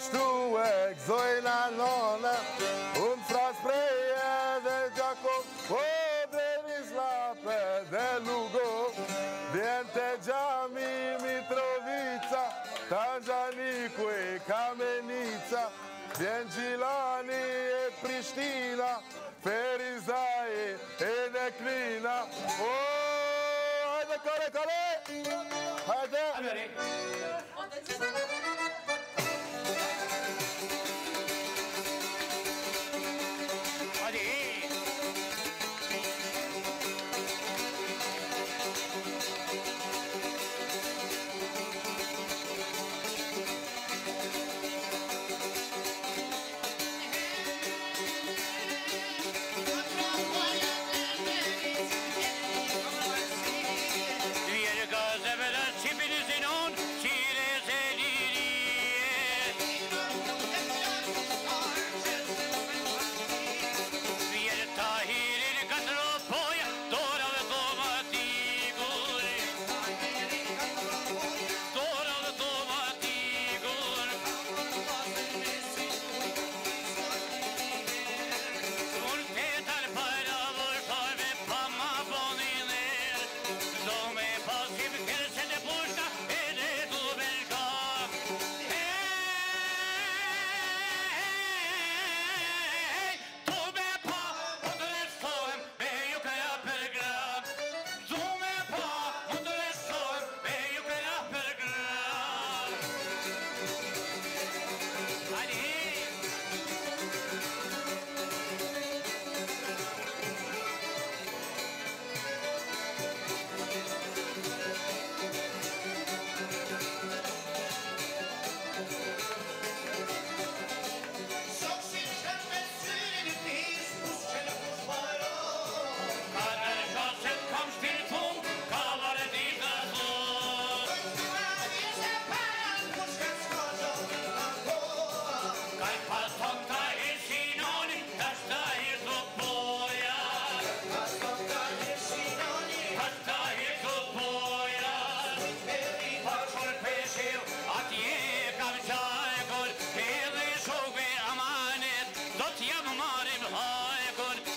kështu e këzoj në nëna Unë fra spreje dhe gjako Po dhe një zlape dhe lugo Vjen të gjami Mitrovica Ta ku e kamenica Vjen gjilani e Prishtina Perizaj e dhe klina Oooo, hajde kore kore kore! No me posible. jail.